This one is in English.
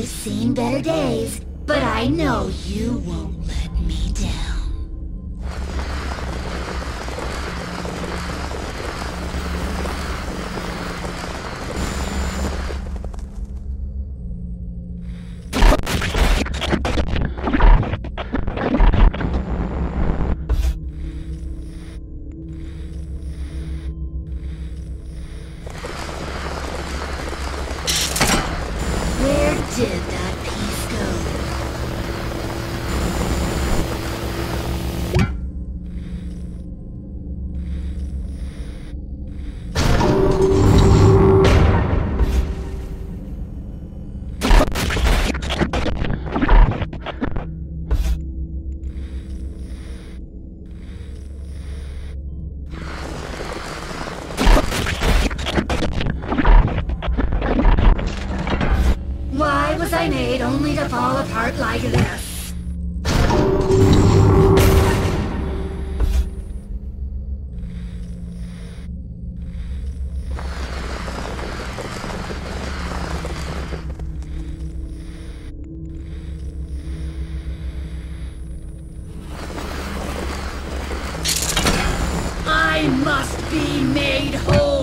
I've seen better days, but I know you won't let me down. 解答题 to fall apart like this? I must be made whole!